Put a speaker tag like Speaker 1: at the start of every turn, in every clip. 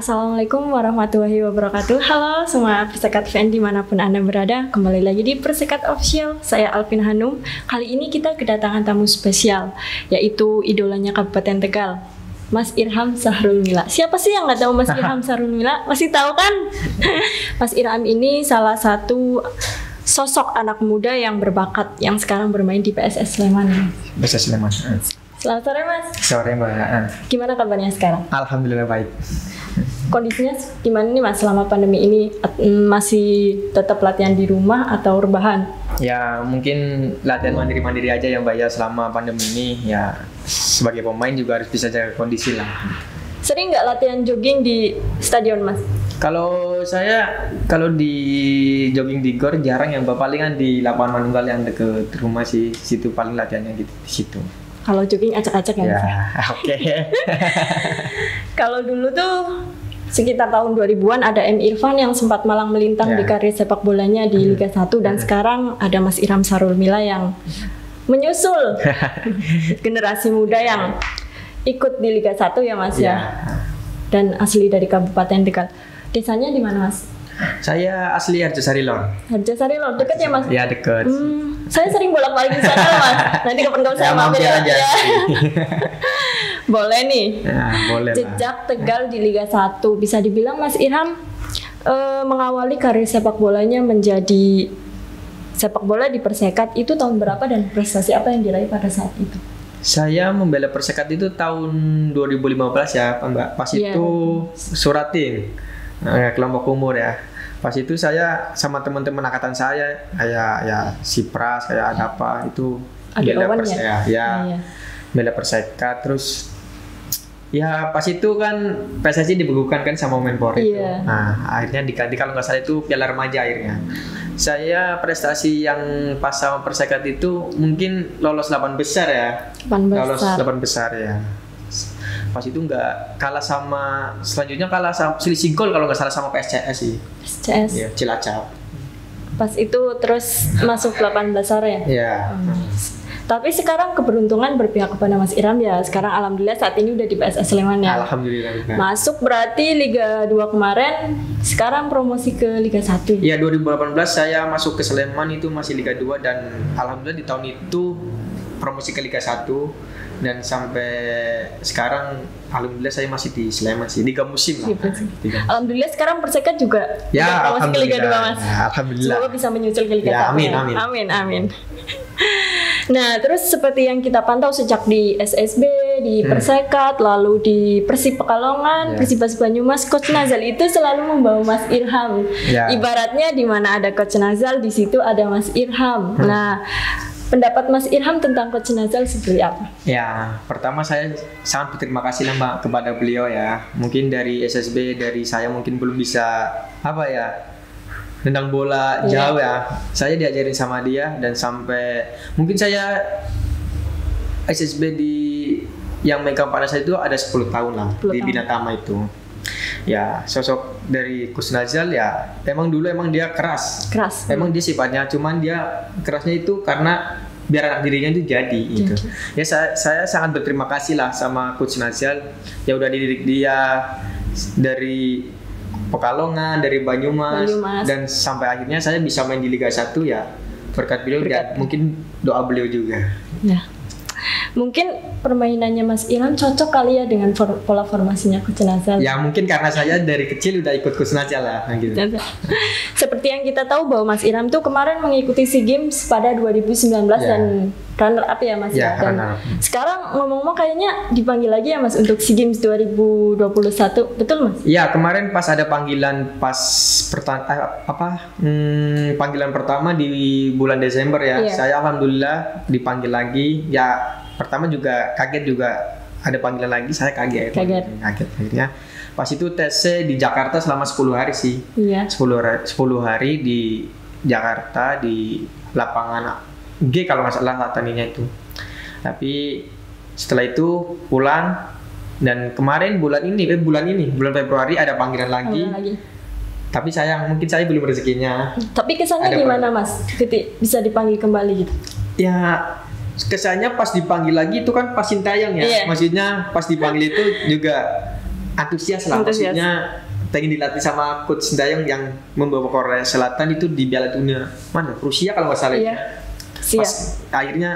Speaker 1: Assalamualaikum warahmatullahi wabarakatuh Halo semua Persekat fan di mana pun Anda berada Kembali lagi di Persekat Official Saya Alvin Hanum Kali ini kita kedatangan tamu spesial Yaitu idolanya Kabupaten Tegal Mas Irham Sahrul Mila Siapa sih yang nggak tahu Mas Irham Sahrul Mila? Masih tahu kan? Mas Irham ini salah satu sosok anak muda yang berbakat Yang sekarang bermain di PSS Sleman
Speaker 2: Bisa Sleman.
Speaker 1: Selamat sore Mas
Speaker 2: Sore mbak.
Speaker 1: Gimana kabarnya sekarang?
Speaker 2: Alhamdulillah baik.
Speaker 1: Kondisinya gimana nih Mas selama pandemi ini? At- Masih tetap latihan di rumah atau rebahan?
Speaker 2: Ya mungkin latihan mandiri-mandiri aja ya mbak ya selama pandemi ini ya sebagai pemain juga harus bisa jaga kondisi lah.
Speaker 1: Sering nggak latihan jogging di stadion Mas?
Speaker 2: Kalau saya kalau di jogging di gor jarang ya mbak palingan di lapangan manunggal yang deket rumah sih situ paling latihannya gitu di situ.
Speaker 1: Kalau jogging acak-acak ya,
Speaker 2: Ya
Speaker 1: ya?
Speaker 2: oke.
Speaker 1: Kalau dulu tuh sekitar tahun 2000-an ada M Irfan yang sempat malang melintang
Speaker 2: Ya.
Speaker 1: di karir sepak bolanya di Liga 1 dan sekarang ada Mas Irham Sarul Mila yang menyusul generasi muda yang ikut di Liga 1 ya Mas ya.
Speaker 2: Ya.
Speaker 1: Dan asli dari Kabupaten Tegal. Desanya di mana Mas?
Speaker 2: Saya asli Arjosari Lor.
Speaker 1: Harjasari loh, deket ya Mas?
Speaker 2: Ya deket.
Speaker 1: Hmm, saya sering bolak-balik di sana Mas. Nanti kapan-kapan saya
Speaker 2: Ya,
Speaker 1: mampir
Speaker 2: mampir aja.
Speaker 1: ya. Boleh nih.
Speaker 2: Ya, boleh lah.
Speaker 1: Jejak Tegal di Liga 1 bisa dibilang Mas Irham eh, mengawali karir sepak bolanya menjadi sepak bola di Persekat itu tahun berapa dan prestasi apa yang diraih pada saat itu?
Speaker 2: Saya membela Persekat itu tahun 2015 ya, Pak Mbak. Pas
Speaker 1: Iya.
Speaker 2: itu suratin eh, kelompok umur ya. Pas itu saya sama teman-teman angkatan saya kayak ya si Pras, kayak ada apa itu
Speaker 1: Ada
Speaker 2: bela
Speaker 1: Owen ya?
Speaker 2: ya, ya,
Speaker 1: Iya.
Speaker 2: bela Persekat terus ya pas itu kan PSSI dibekukan kan sama Menpora itu.
Speaker 1: Iya.
Speaker 2: Nah, akhirnya diganti kalau nggak salah itu Piala Remaja akhirnya. Saya prestasi yang pas sama Persekat itu mungkin lolos 8 besar ya
Speaker 1: Pan
Speaker 2: lolos
Speaker 1: besar.
Speaker 2: 8 besar ya pas itu nggak kalah sama selanjutnya kalah sama selisih gol kalau nggak salah sama PSCS sih
Speaker 1: CS.
Speaker 2: ya Cilacap
Speaker 1: Pas itu terus masuk 8 besar ya.
Speaker 2: ya
Speaker 1: Tapi sekarang keberuntungan berpihak kepada Mas Irham ya. Sekarang alhamdulillah saat ini udah di PSS Sleman ya.
Speaker 2: alhamdulillah.
Speaker 1: Masuk berarti Liga 2 kemarin, sekarang promosi ke Liga 1.
Speaker 2: ya 2018 saya masuk ke Sleman itu masih Liga 2 dan alhamdulillah di tahun itu promosi ke Liga 1 dan sampai sekarang alhamdulillah saya masih di Sleman sih Liga musim lah.
Speaker 1: Liga- Alhamdulillah sekarang Persekat juga
Speaker 2: Ya,
Speaker 1: promosi ke Liga 2
Speaker 2: alhamdulillah.
Speaker 1: Mas.
Speaker 2: Ya, alhamdulillah.
Speaker 1: Semoga bisa menyusul ke Liga
Speaker 2: Ya,
Speaker 1: 1.
Speaker 2: amin, amin.
Speaker 1: Amin, amin. Nah, terus seperti yang kita pantau sejak di SSB, di Persekat, lalu di Persib Pekalongan,
Speaker 2: Ya.
Speaker 1: Persibas Banyumas, Coach Nazal itu selalu membawa Mas Irham.
Speaker 2: Ya.
Speaker 1: Ibaratnya di mana ada Coach Nazal, di situ ada Mas Irham.
Speaker 2: Hmm.
Speaker 1: Nah, pendapat Mas Irham tentang Coach Nazal seperti apa?
Speaker 2: Ya, pertama saya sangat berterima kasih lah Mbak kepada beliau ya. Mungkin dari SSB dari saya mungkin belum bisa apa ya tendang bola
Speaker 1: Iya.
Speaker 2: jauh ya. Saya diajarin sama dia dan sampai mungkin saya SSB di yang megang pada saya itu ada 10 tahun lah
Speaker 1: 10
Speaker 2: di
Speaker 1: tahun.
Speaker 2: Binatama itu. Ya, sosok dari Gus Nazal ya emang dulu emang dia keras.
Speaker 1: Keras.
Speaker 2: Emang dia sifatnya, cuman dia kerasnya itu karena biar anak dirinya itu jadi gitu. Ya saya, saya sangat berterima kasih lah sama Coach Nazal yang udah dididik dia dari Pekalongan, dari Banyumas,
Speaker 1: Banyumas.
Speaker 2: dan sampai akhirnya saya bisa main di Liga 1 ya berkat beliau
Speaker 1: Berkat.
Speaker 2: dan mungkin doa beliau juga.
Speaker 1: Ya. Mungkin permainannya Mas Irham cocok kali ya dengan for- pola formasinya Nazal.
Speaker 2: Ya mungkin karena saya dari kecil udah ikut Nazal lah gitu.
Speaker 1: Seperti yang kita tahu bahwa Mas Irham tuh kemarin mengikuti SEA Games pada 2019
Speaker 2: Ya.
Speaker 1: dan runner up ya Mas
Speaker 2: Ya,
Speaker 1: Dan
Speaker 2: runner up.
Speaker 1: sekarang ngomong-ngomong kayaknya dipanggil lagi ya Mas untuk SEA Games 2021. Betul Mas?
Speaker 2: Ya kemarin pas ada panggilan pas perta- eh, apa hmm, panggilan pertama di bulan Desember ya,
Speaker 1: Iya.
Speaker 2: saya alhamdulillah dipanggil lagi. Ya pertama juga kaget juga ada panggilan lagi, saya kaget.
Speaker 1: Kaget.
Speaker 2: Kaget akhirnya. Pas itu TC di Jakarta selama 10 hari sih.
Speaker 1: Iya.
Speaker 2: 10 hari, 10 hari di Jakarta di lapangan G kalau nggak salah tandingnya itu. Tapi setelah itu pulang dan kemarin bulan ini eh bulan ini bulan Februari ada panggilan lagi.
Speaker 1: Lagi.
Speaker 2: Tapi sayang mungkin saya belum rezekinya.
Speaker 1: Tapi kesannya
Speaker 2: Ada
Speaker 1: gimana Mas? Ketik bisa dipanggil kembali gitu.
Speaker 2: Ya kesannya pas dipanggil lagi itu kan pas Sintayong ya.
Speaker 1: Iya.
Speaker 2: Maksudnya pas dipanggil itu juga antusias lah
Speaker 1: Antusias.
Speaker 2: maksudnya pengen dilatih sama coach Sintayong yang membawa Korea Selatan itu di Piala Dunia mana Rusia kalau nggak salah
Speaker 1: Iya. Siap.
Speaker 2: pas akhirnya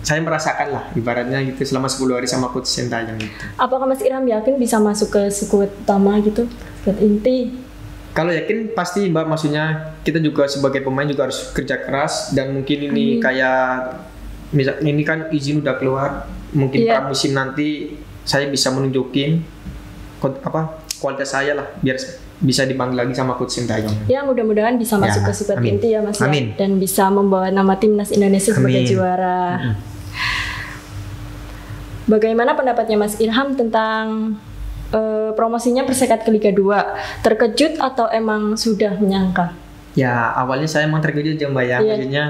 Speaker 2: saya merasakan lah ibaratnya gitu selama 10 hari sama coach Sintayong itu
Speaker 1: Apakah Mas Irham yakin bisa masuk ke skuad utama gitu? Skuad inti?
Speaker 2: kalau yakin pasti mbak maksudnya kita juga sebagai pemain juga harus kerja keras dan mungkin ini kayak misal ini kan izin udah keluar mungkin
Speaker 1: Iya.
Speaker 2: pramusim nanti saya bisa menunjukin apa kualitas saya lah biar bisa dipanggil lagi sama coach Sintayong
Speaker 1: Ya mudah-mudahan bisa
Speaker 2: Ya,
Speaker 1: masuk ke skuad
Speaker 2: amin.
Speaker 1: inti ya Mas ya.
Speaker 2: Amin.
Speaker 1: dan bisa membawa nama timnas Indonesia sebagai
Speaker 2: Amin.
Speaker 1: juara.
Speaker 2: Mm-mm.
Speaker 1: Bagaimana pendapatnya Mas Ilham tentang eh, promosinya Persekat ke Liga 2? Terkejut atau emang sudah menyangka?
Speaker 2: Ya awalnya saya emang terkejut ya mbak ya,
Speaker 1: Iya.
Speaker 2: maksudnya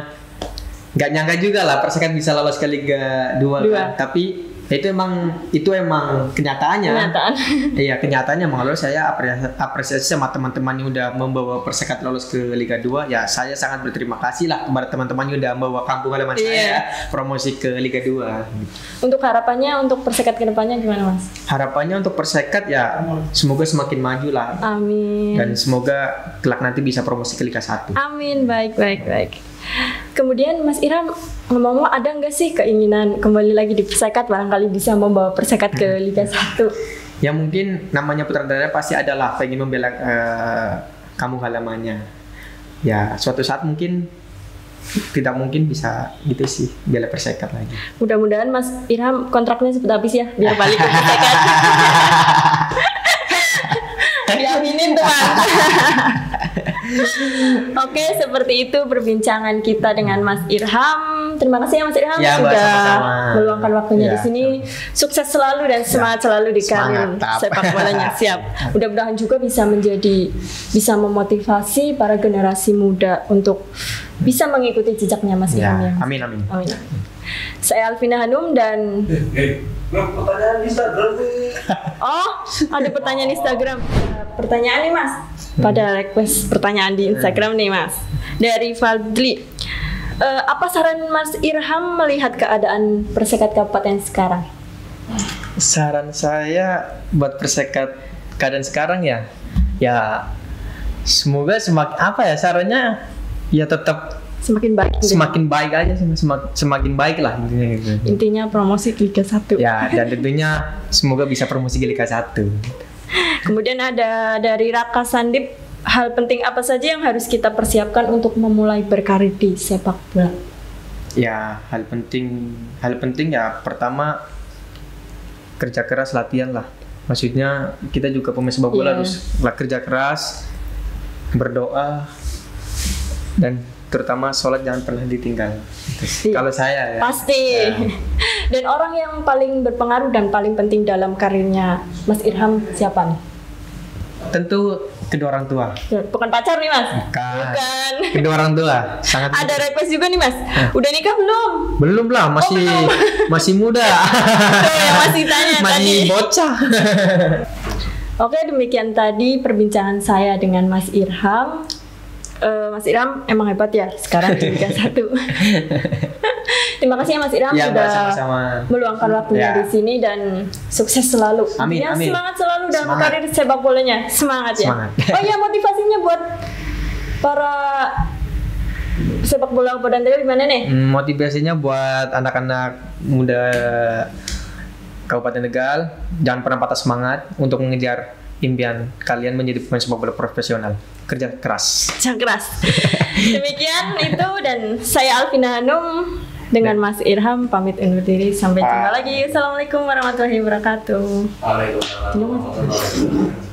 Speaker 2: nggak nyangka juga lah Persekat bisa lolos ke Liga 2
Speaker 1: Dua.
Speaker 2: kan. Tapi itu emang itu emang kenyataannya.
Speaker 1: Kenyataan.
Speaker 2: Iya kenyataannya emang lolos saya apresiasi, sama teman-teman yang udah membawa Persekat lolos ke Liga 2 ya saya sangat berterima kasih lah kepada teman-teman yang udah membawa kampung halaman
Speaker 1: Iya.
Speaker 2: saya promosi ke Liga 2
Speaker 1: Untuk harapannya untuk Persekat ke depannya gimana Mas?
Speaker 2: harapannya untuk Persekat ya semoga semakin maju lah
Speaker 1: Amin.
Speaker 2: dan semoga kelak nanti bisa promosi ke Liga 1
Speaker 1: Amin, baik, baik, baik. Kemudian Mas Iram, ngomong-ngomong ada nggak sih keinginan kembali lagi di Persekat barangkali bisa membawa Persekat ke Liga 1?
Speaker 2: Ya mungkin namanya putra daerah pasti adalah pengen membela eh, kampung halamannya. Ya suatu saat mungkin tidak mungkin bisa gitu sih bela persekat lagi.
Speaker 1: Mudah-mudahan Mas Irham kontraknya cepat habis ya, biar balik ke Persekat. Diaminin teman. Oke, seperti itu perbincangan kita dengan Mas Irham. Terima kasih ya Mas Irham
Speaker 2: Ya,
Speaker 1: sudah
Speaker 2: sama-sama.
Speaker 1: meluangkan waktunya
Speaker 2: Ya,
Speaker 1: di sini. Sukses selalu dan semangat selalu di karir sepak bolanya. Siap. Mudah-mudahan juga bisa menjadi bisa memotivasi para generasi muda untuk bisa mengikuti jejaknya Mas Irham ya.
Speaker 2: Ya, amin amin.
Speaker 1: Amin. Saya Alvina Hanum dan
Speaker 3: Eh, bro, pertanyaan Instagram nih.
Speaker 1: oh ada pertanyaan Instagram. Pertanyaan nih Mas. Pada request pertanyaan di Instagram nih Mas. Dari Fadli. Eh, apa saran Mas Irham melihat keadaan Persekat Kabupaten sekarang?
Speaker 2: Saran saya buat persekat keadaan sekarang ya, ya semoga semakin apa ya sarannya ya tetap
Speaker 1: Semakin baik. gitu.
Speaker 2: semakin baik aja sih, semak- semakin baik lah intinya gitu.
Speaker 1: Intinya promosi ke Liga 1.
Speaker 2: Ya dan tentunya semoga bisa promosi ke Liga 1.
Speaker 1: Kemudian ada dari Raka Sandip, hal penting apa saja yang harus kita persiapkan untuk memulai berkarir di sepak bola?
Speaker 2: Ya, hal penting hal penting ya pertama kerja keras latihan lah. Maksudnya kita juga pemain sepak bola
Speaker 1: Iya.
Speaker 2: harus lah kerja keras, berdoa dan terutama sholat jangan pernah ditinggal.
Speaker 1: Iya.
Speaker 2: Kalau saya ya.
Speaker 1: Pasti.
Speaker 2: Ya.
Speaker 1: Dan orang yang paling berpengaruh dan paling penting dalam karirnya Mas Irham siapa nih?
Speaker 2: Tentu kedua orang tua.
Speaker 1: Bukan pacar nih Mas?
Speaker 2: Bukan.
Speaker 1: Bukan.
Speaker 2: Kedua orang tua sangat
Speaker 1: Ada request juga nih Mas. Udah nikah belum?
Speaker 2: belum lah masih
Speaker 1: Oh, belum.
Speaker 2: masih muda.
Speaker 1: Tuh yang masih tanya
Speaker 2: masih
Speaker 1: tadi.
Speaker 2: bocah.
Speaker 1: Oke demikian tadi perbincangan saya dengan Mas Irham. Eh, Mas Irham emang hebat ya sekarang di Liga 1. Terima kasih ya Mas Irham
Speaker 2: Ya,
Speaker 1: sudah
Speaker 2: sama-sama.
Speaker 1: meluangkan waktunya
Speaker 2: Ya.
Speaker 1: di sini dan sukses selalu.
Speaker 2: Amin,
Speaker 1: Intinya
Speaker 2: amin.
Speaker 1: Semangat selalu dalam
Speaker 2: Semangat.
Speaker 1: karir sepak bolanya. Semangat ya.
Speaker 2: Semangat.
Speaker 1: Oh iya motivasinya buat para sepak bola Kabupaten Tegal gimana nih?
Speaker 2: Hmm, motivasinya buat anak-anak muda Kabupaten Tegal jangan pernah patah semangat untuk mengejar impian kalian menjadi pemain sepak bola profesional kerja keras
Speaker 1: Jangan keras. Demikian itu dan saya Alvina Hanum dengan Mas Irham pamit undur diri sampai jumpa lagi. Assalamualaikum warahmatullahi wabarakatuh.
Speaker 3: Waalaikumsalam.